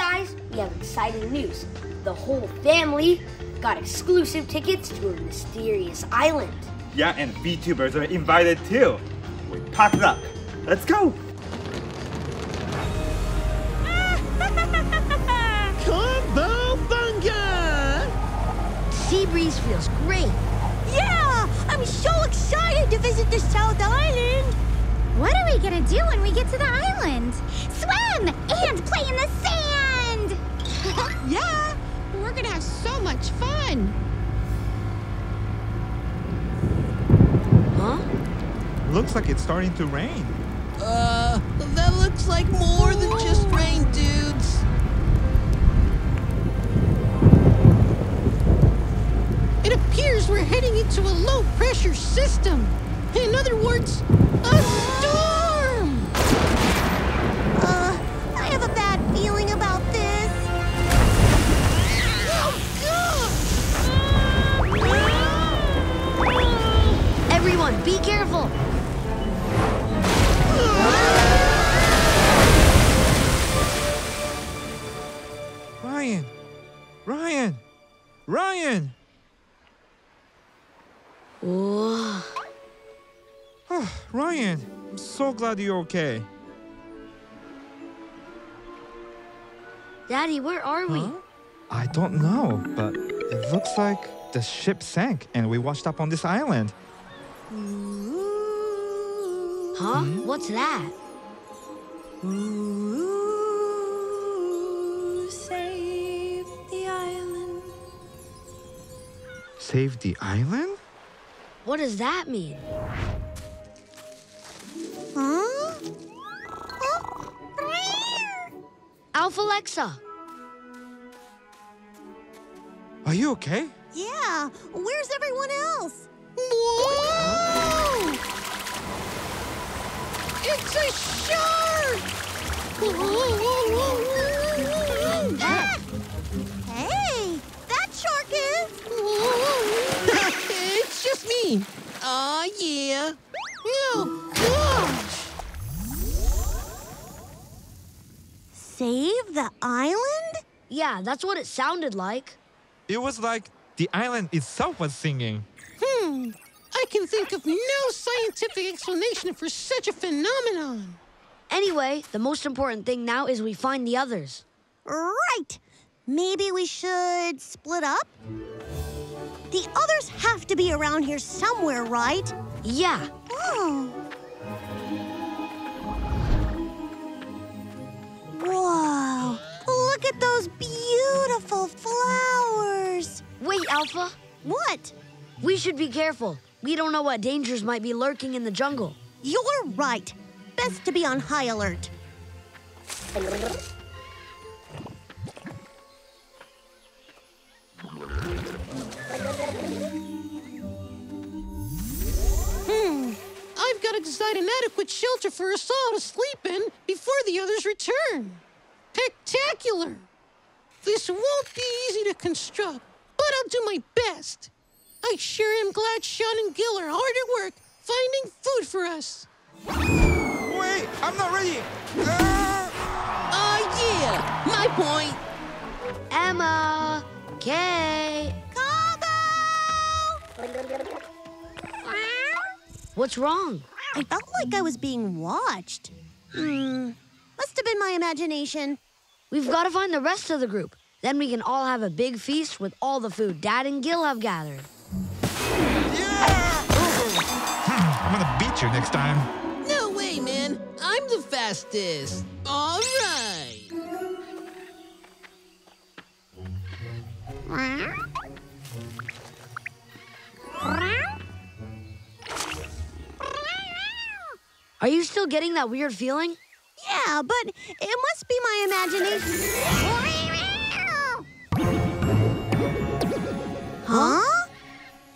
guys, we have exciting news. The whole family got exclusive tickets to a mysterious island. Yeah, and VTubers are invited too. We packed it up. Let's go. Cowabunga! Sea breeze feels great. Yeah! I'm so excited to visit the South Island! What are we gonna do when we get to the island? Swim and play in the sand! Yeah, we're gonna have so much fun. Huh? Looks like it's starting to rain. Uh, that looks like more than just rain, dudes. It appears we're heading into a low pressure system. In other words, a storm! So glad you're okay. Daddy, where are we? I don't know, but it looks like the ship sank and we washed up on this island. Huh? Hmm? What's that? Ooh, save the island. Save the island? What does that mean? Huh? Alpha Lexa. Are you okay? Yeah, where's everyone else? Whoa! It's a shark! Hey, that shark is. it's just me. Aw, yeah. Save the island? Yeah, that's what it sounded like. It was like the island itself was singing. Hmm. I can think of no scientific explanation for such a phenomenon. Anyway, the most important thing now is we find the others. Right. Maybe we should split up? The others have to be around here somewhere, right? Yeah. Oh. Alpha. What? We should be careful. We don't know what dangers might be lurking in the jungle. You're right. Best to be on high alert. Hmm. I've got to design an adequate shelter for us all to sleep in before the others return. Spectacular! This won't be easy to construct, but I'll do my best. I sure am glad Sean and Gil are hard at work finding food for us. Wait, I'm not ready. Ah! Aw, yeah. My point. Emma! Kay! What's wrong? I felt like I was being watched. Hmm. Must have been my imagination. We've got to find the rest of the group. Then we can all have a big feast with all the food Dad and Gil have gathered. Yeah! Hmm, I'm gonna beat you next time. No way, man. I'm the fastest. All right. Are you still getting that weird feeling? Yeah, but it must be my imagination. Huh?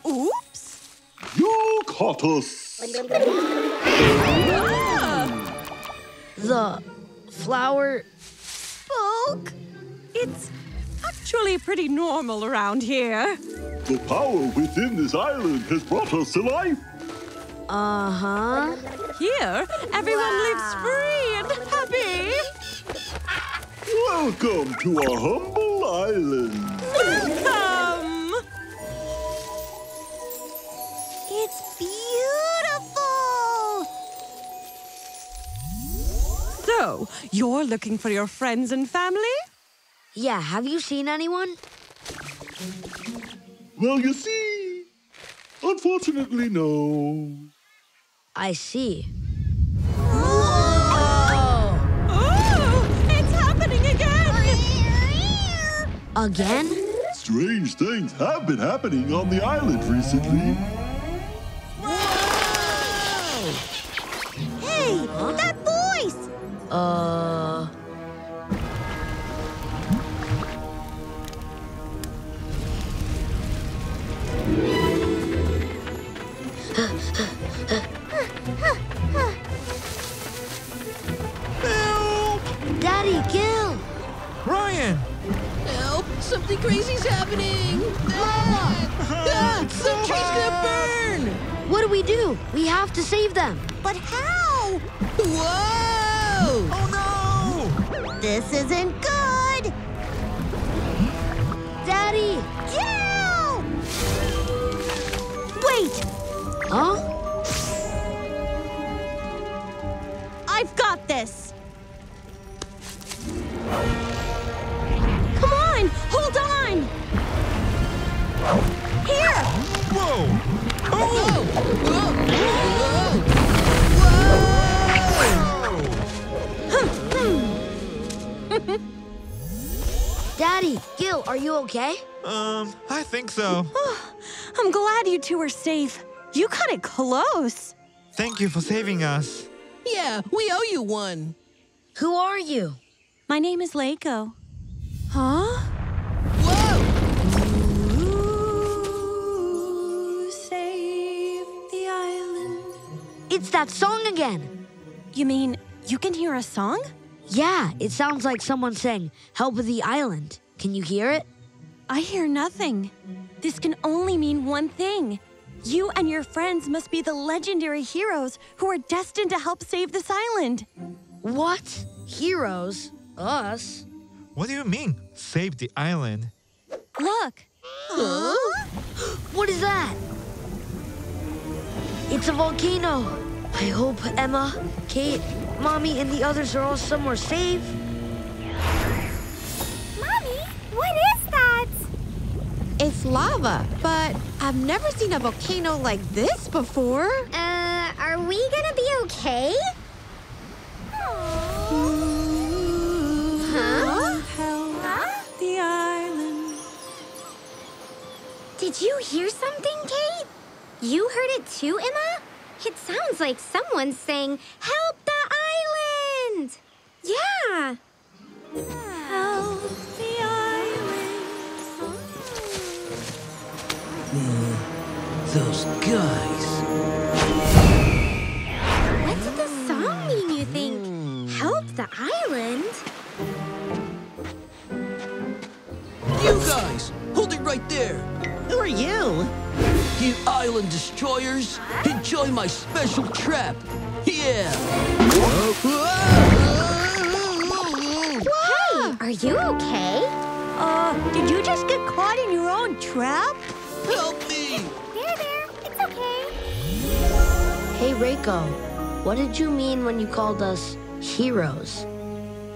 Oops. You caught us. The flower. Spoke. It's actually pretty normal around here. The power within this island has brought us to life. Uh huh. Here, everyone lives free and happy. Welcome to our humble island. Welcome! So, you're looking for your friends and family? Yeah, have you seen anyone? Well, you see, unfortunately, no. I see. Oh! It's happening again! Again? Strange things have been happening on the island recently. Voice! Uh. Daddy, Gil! Ryan! Help! Something crazy's happening! Ah! Ah! The tree's gonna burn! What do we do? We have to save them. But how? Whoa! This isn't good. Daddy! Wait, Huh? Daddy, Gil, are you okay? Um, I think so. I'm glad you two are safe. You cut it close. Thank you for saving us. Yeah, we owe you one. Who are you? My name is Reiko. Huh? Whoa! Who saved the island? It's that song again. You mean you can hear a song? Yeah, it sounds like someone saying, Help the island. Can you hear it? I hear nothing. This can only mean one thing. You and your friends must be the legendary heroes who are destined to help save this island. What? Heroes? Us? What do you mean, save the island? Look, What is that? It's a volcano. I hope Emma, Kate, Mommy, and the others are all somewhere safe. It's lava, but I've never seen a volcano like this before. Uh, are we gonna be okay? Huh? Huh? the island. Did you hear something, Kate? You heard it too, Emma? It sounds like someone's saying, Help the island! Yeah! Those guys. What did the song mean, you think? Help the island? You guys! Hold it right there! Who are you? You island destroyers! Enjoy my special trap! Yeah! Hey, are you okay? Uh, did you just get caught in your own trap? Help me! Hey, Reiko, what did you mean when you called us heroes?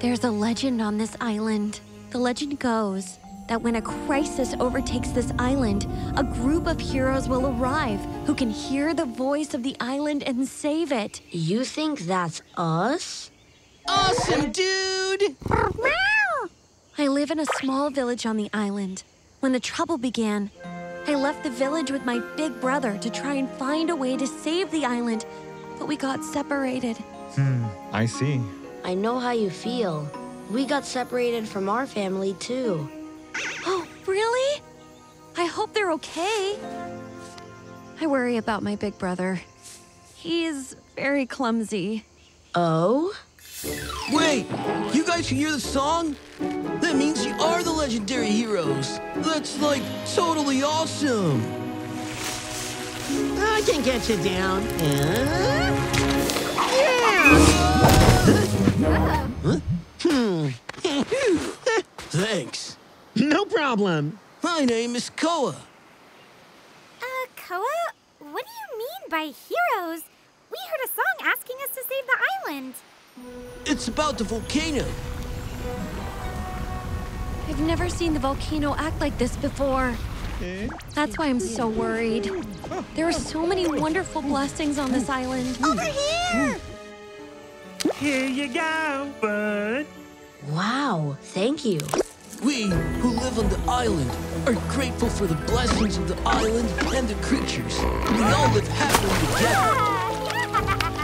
There's a legend on this island. The legend goes that when a crisis overtakes this island, a group of heroes will arrive who can hear the voice of the island and save it. You think that's us? Awesome, dude! I live in a small village on the island. When the trouble began, I left the village with my big brother to try and find a way to save the island, but we got separated. Hmm, I see. I know how you feel. We got separated from our family, too. Oh, really? I hope they're okay. I worry about my big brother. He's very clumsy. Oh? Wait! You guys can hear the song? That means you are the legendary heroes! That's like totally awesome! I can get you down. Uh, yeah! Huh? Hmm. Thanks. No problem. My name is Koa. Uh, Koa? What do you mean by heroes? We heard a song asking us to save the island. It's about the volcano. I've never seen the volcano act like this before. That's why I'm so worried. There are so many wonderful blessings on this island. Over here! Here you go, bud. Wow, thank you. We who live on the island are grateful for the blessings of the island and the creatures. We all live happily together.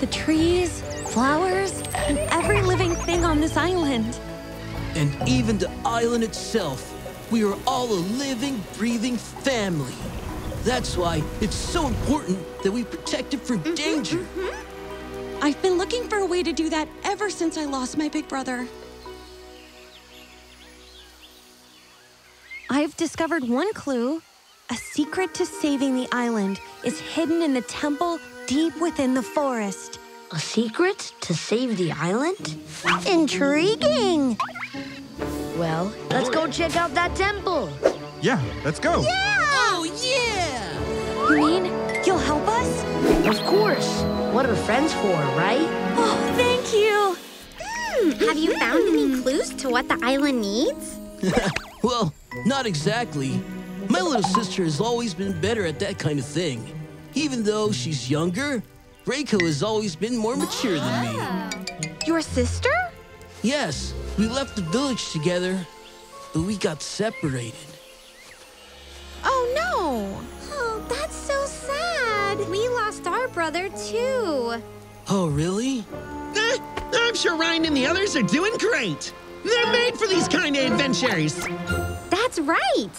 The trees, flowers, and every living thing on this island. And even the island itself. We are all a living, breathing family. That's why it's so important that we protect it from mm-hmm, danger. Mm-hmm. I've been looking for a way to do that ever since I lost my big brother. I've discovered one clue. A secret to saving the island is hidden in the temple deep within the forest. A secret to save the island? Intriguing. Well, let's go check out that temple. Yeah, let's go. Yeah! Oh, yeah! You mean you'll help us? Of course. What are friends for, right? Oh, thank you. Hmm, have you found any clues to what the island needs? well, not exactly. My little sister has always been better at that kind of thing. Even though she's younger, Reiko has always been more mature than me. Your sister? Yes, we left the village together, but we got separated. Oh no! Oh, that's so sad. We lost our brother too. Oh, really? Eh, I'm sure Ryan and the others are doing great. They're made for these kind of adventures. That's right.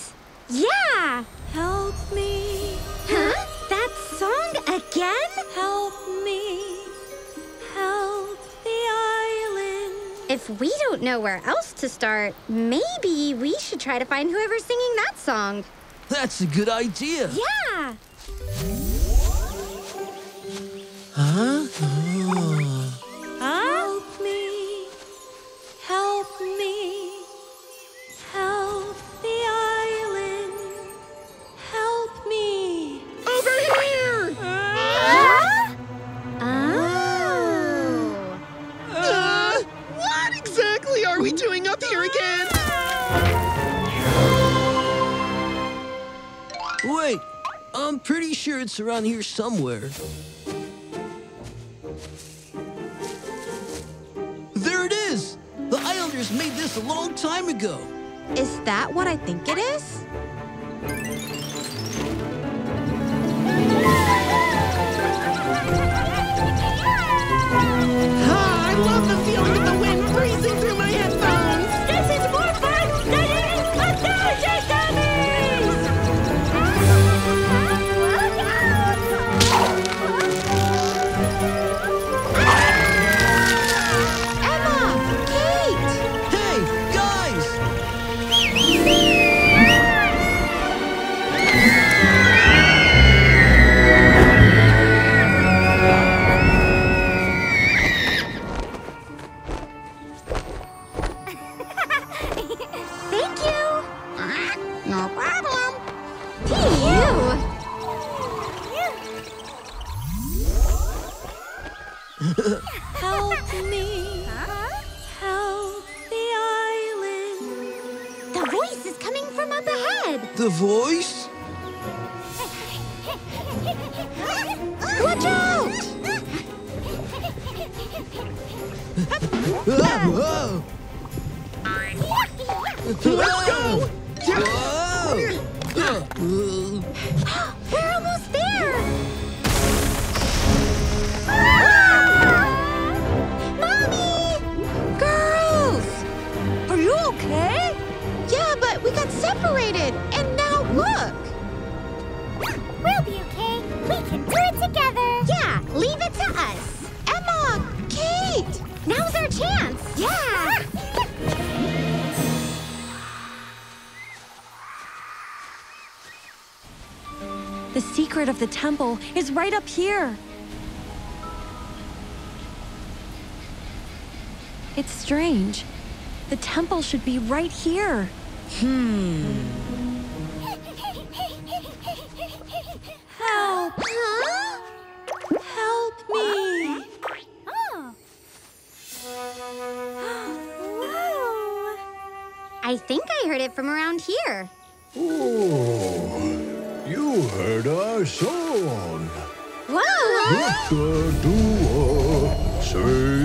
Yeah. Help me. Huh? That song again? Help me. Help the island. If we don't know where else to start, maybe we should try to find whoever's singing that song. That's a good idea. Yeah. Huh? Oh. Help me. Help me. Around here somewhere. There it is! The Islanders made this a long time ago. Is that what I think it is? Separated, and now look! We'll be okay. We can do it together. Yeah, leave it to us. Emma! Kate! Now's our chance. Yeah. The secret of the temple is right up here. It's strange. The temple should be right here. Hmm. Help! Huh? Help me! Oh. Whoa. I think I heard it from around here. Oh, you heard our song. Whoa! Dr. Dua, save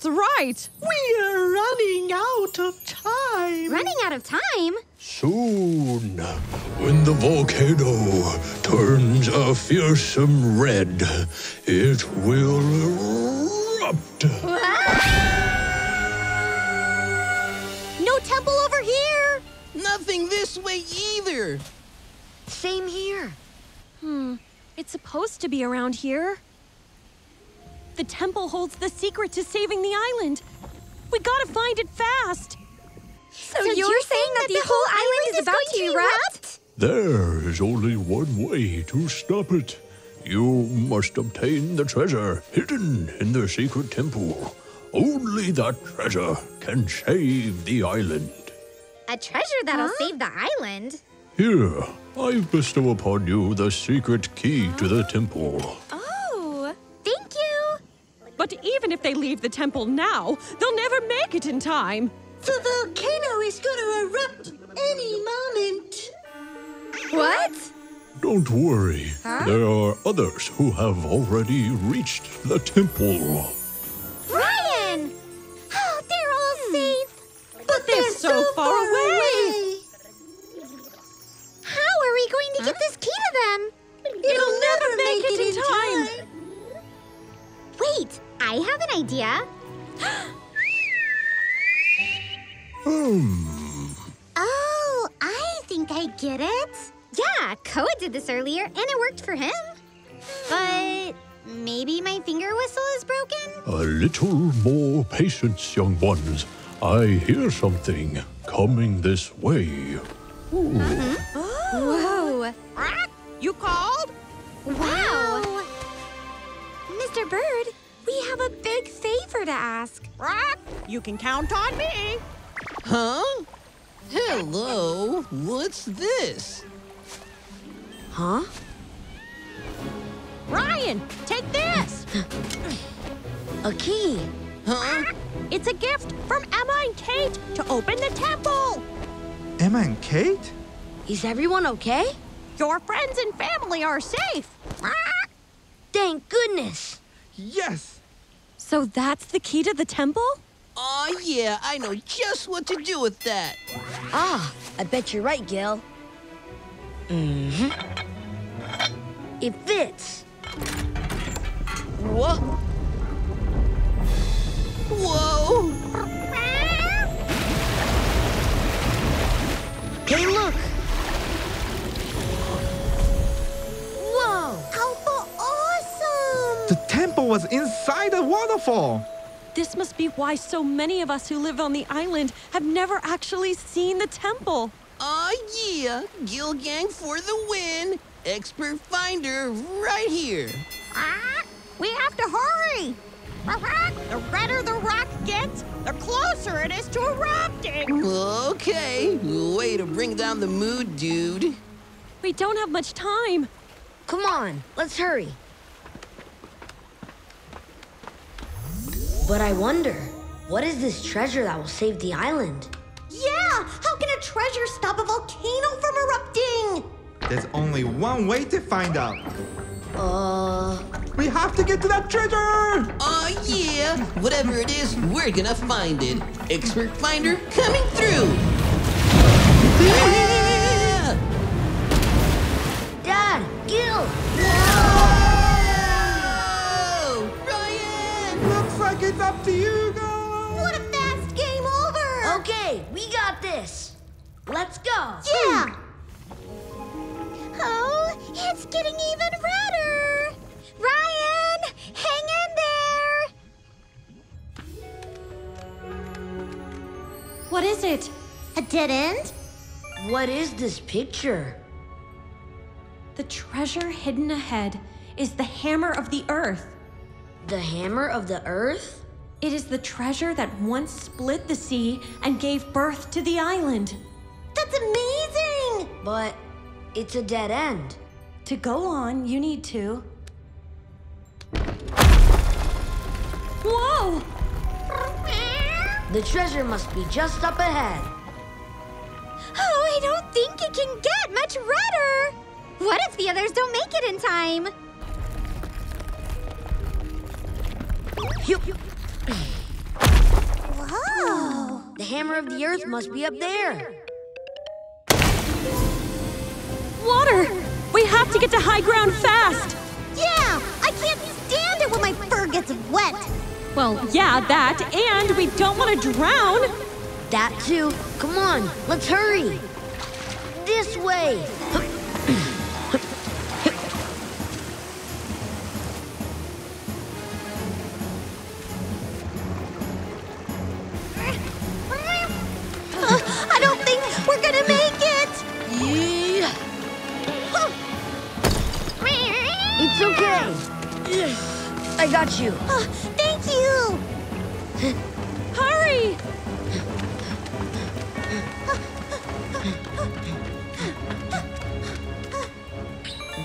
That's right. We're running out of time. Running out of time? Soon, when the volcano turns a fearsome red, it will erupt. No temple over here. Nothing this way either. Same here. Hmm. It's supposed to be around here. The temple holds the secret to saving the island. We gotta find it fast. So, you're, saying that, the whole island is about to erupt? There is only one way to stop it. You must obtain the treasure hidden in the secret temple. Only that treasure can save the island. A treasure that'll save the island? Here, I bestow upon you the secret key to the temple. Thank you. But even if they leave the temple now, they'll never make it in time. The volcano is going to erupt any moment. What? Don't worry, Huh? there are others who have already reached the temple. Ryan! Oh, they're all hmm. safe. But they're, so far away. How are we going to get this key to them? It'll never make it in time. Wait, I have an idea. Hmm. Oh, I think I get it. Yeah, Koa did this earlier, and it worked for him. But maybe my finger whistle is broken? A little more patience, young ones. I hear something coming this way. Ooh. Whoa! You called? Wow! Mr. Bird, we have a big favor to ask. You can count on me. Huh? Hello? What's this? Huh? Ryan, take this. A key. Huh? It's a gift from Emma and Kate to open the temple. Emma and Kate? Is everyone okay? Your friends and family are safe. Thank goodness. Yes! So that's the key to the temple? Aw, yeah, I know just what to do with that. Ah, I bet you're right, Gil. Mm-hmm. It fits. What? Whoa! Was inside the waterfall! This must be why so many of us who live on the island have never actually seen the temple. Aw, yeah, Gilgang for the win. Expert finder right here. Ah, We have to hurry. The redder the rock gets, the closer it is to erupting. Okay, way to bring down the mood, dude. We don't have much time. Come on, let's hurry. But I wonder, what is this treasure that will save the island? Yeah, how can a treasure stop a volcano from erupting? There's only one way to find out. Uh, We have to get to that treasure! Aw, yeah, whatever it is, we're gonna find it. Expert finder coming through. Up to you guys! What a fast game over. Okay, we got this. Let's go. Yeah. Oh, it's getting even redder. Ryan, hang in there. What is it? A dead end? What is this picture? The treasure hidden ahead is the hammer of the earth. The hammer of the earth? It is the treasure that once split the sea and gave birth to the island. That's amazing! But it's a dead end. To go on, you need to. Whoa! The treasure must be just up ahead. Oh, I don't think it can get much redder. What if the others don't make it in time? Whoa! Hammer of the earth must be up there. Water! We have to get to high ground fast! Yeah! I can't stand it when my fur gets wet! Well, yeah, that, and we don't want to drown! That too. Come on, let's hurry. This way. I got you. Uh, thank you! Hurry!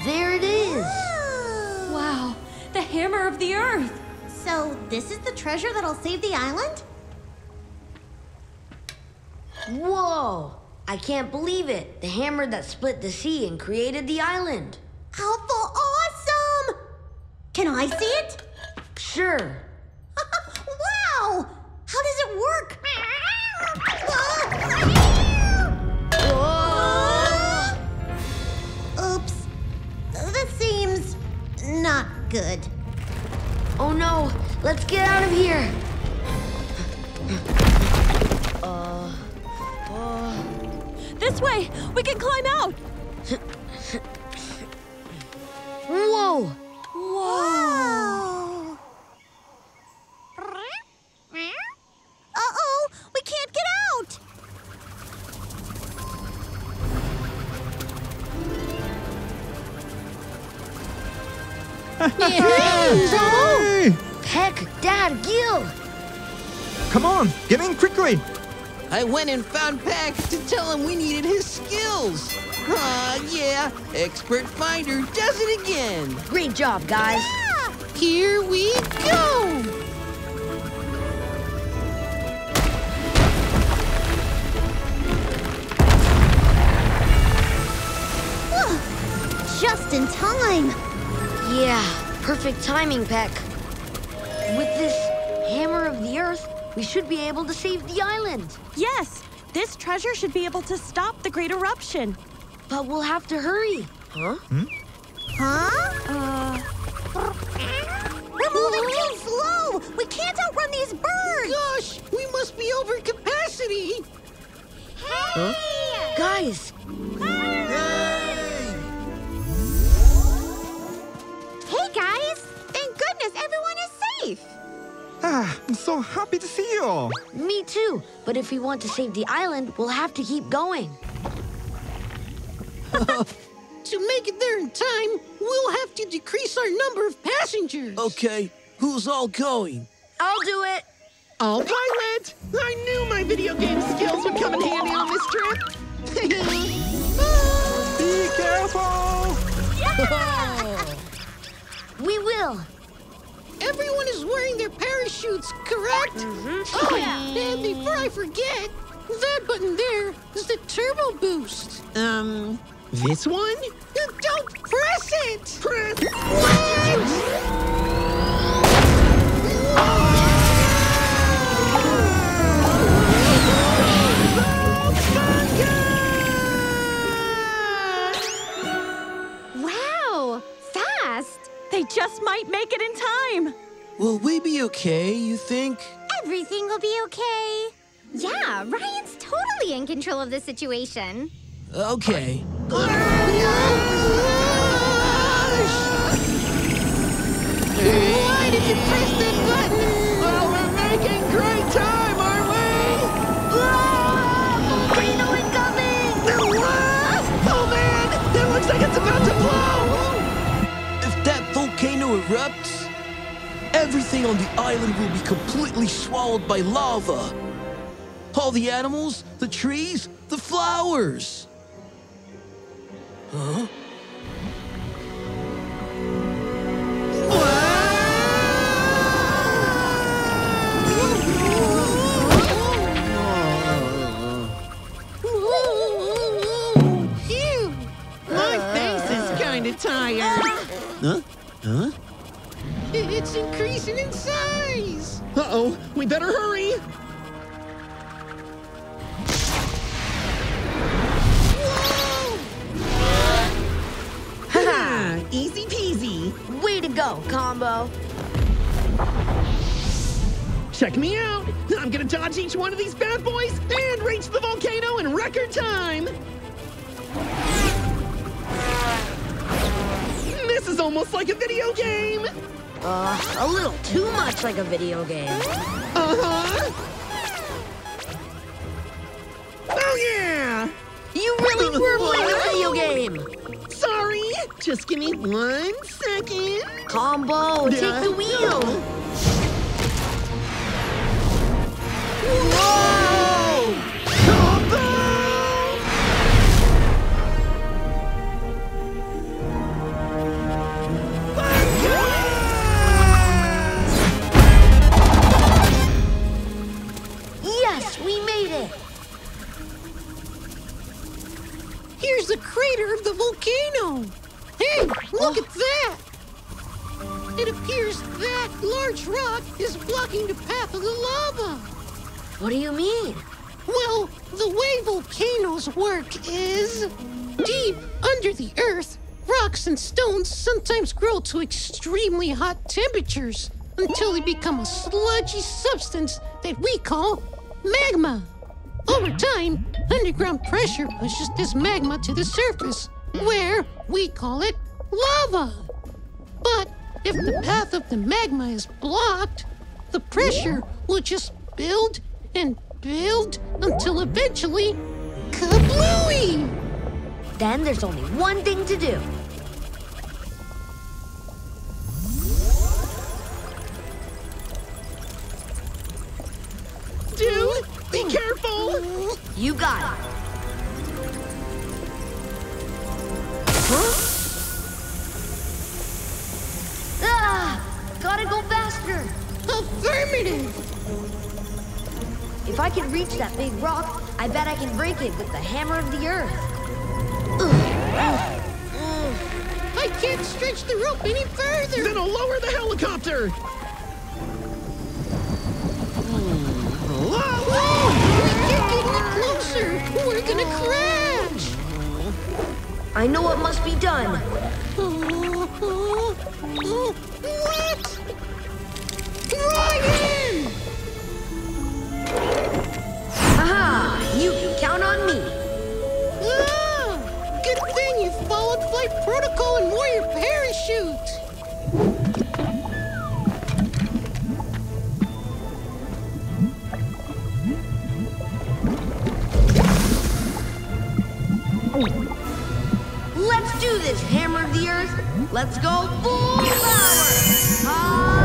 There it is. Wow, the hammer of the earth! So, this is the treasure that'll save the island? Whoa! I can't believe it. The hammer that split the sea and created the island. Alpha! Can I see it? Sure. wow! How does it work? Oops. This seems not good. Oh no! Let's get out of here! Uh. Uh. This way! We can climb out! Hey! Heck, Dad, Gil! Come on, get in quickly. I went and found Pax to tell him we needed his skills. Ah, yeah, expert finder does it again. Great job, guys. Here we go! Perfect timing, Peck. With this hammer of the earth, we should be able to save the island. Yes, this treasure should be able to stop the great eruption. But we'll have to hurry. Huh? Huh? Uh, We're moving too slow! We can't outrun these birds! Gosh, we must be over capacity! Huh? Guys! Safe! Ah, I'm so happy to see you all. Me too. But if we want to save the island, we'll have to keep going. To make it there in time, we'll have to decrease our number of passengers. Okay, who's all going? I'll do it. I'll pilot! I knew my video game skills would come in handy on this trip. Be careful! Yeah! We will. Everyone is wearing their parachutes, correct? Oh, yeah. and before I forget, that button there is the turbo boost. Um, this one? Don't press it! Press. Wow! just might make it in time. Will we be okay, you think? Everything will be okay. Yeah, Ryan's totally in control of the situation. Uh, okay. Why did you press that button? Oh, we're making great time, aren't we? Ah! Reno incoming! Oh man, it looks like it's about to blow! Erupts, everything on the island will be completely swallowed by lava. All the animals, the trees, the flowers. Huh? My face is kinda tired. Huh? Huh? It's increasing in size. Uh-oh, we better hurry. Haha! Easy peasy. Way to go, Combo. Check me out. I'm gonna dodge each one of these bad boys and reach the volcano in record time. This is almost like a video game. Uh, a little too much like a video game. Uh-huh. Oh, yeah! You really were playing a video game! Sorry, just give me one second. Combo, take the wheel! Volcano. Hey, look at that! It appears that large rock is blocking the path of the lava. What do you mean? Well, the way volcanoes work is deep under the earth, rocks and stones sometimes grow to extremely hot temperatures until they become a sludgy substance that we call magma. Over time, underground pressure pushes this magma to the surface, where we call it lava. But if the path of the magma is blocked, the pressure will just build and build until eventually, kablooey! Then there's only one thing to do. Dude, be careful! You got it. Huh? Ah! Gotta go faster! Affirmative! If I can reach that big rock, I bet I can break it with the hammer of the earth. I can't stretch the rope any further! Then I'll lower the helicopter! Closer! We're gonna crash! I know what must be done. What? Ryan! Aha! You can count on me. Ah! Good thing you followed flight protocol and wore your parachute! Earth. Let's go full power. Ah,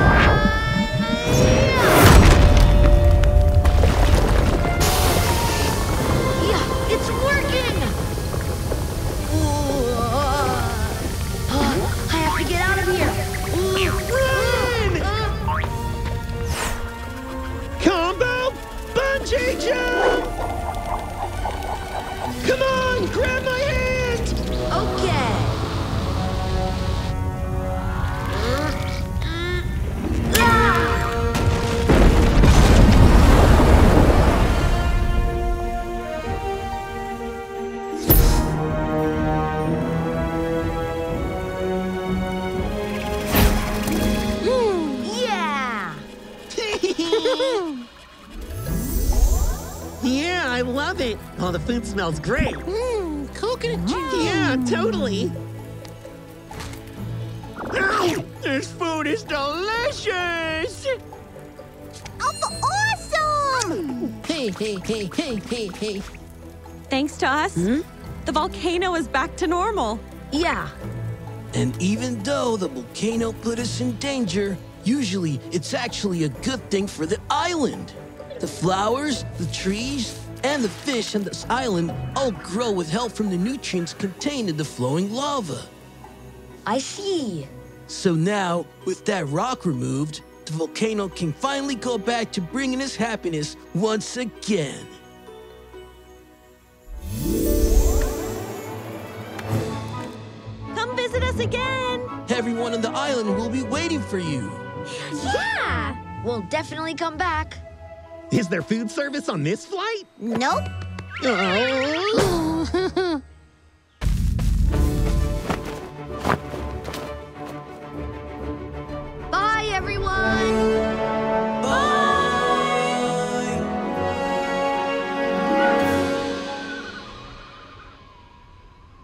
food smells great. Mmm, coconut mmm. juice. Yeah, totally. Ow! This food is delicious! Oh, awesome! Hey, hey, hey, hey, hey, hey. Thanks to us, hmm? the volcano is back to normal. Yeah. And even though the volcano put us in danger, usually it's actually a good thing for the island. The flowers, the trees, and the fish on this island all grow with help from the nutrients contained in the flowing lava. I see. So now, with that rock removed, the volcano can finally go back to bringing us happiness once again. Come visit us again. Everyone on the island will be waiting for you. Yeah! We'll definitely come back. Is there food service on this flight? Nope. Oh. Bye, everyone!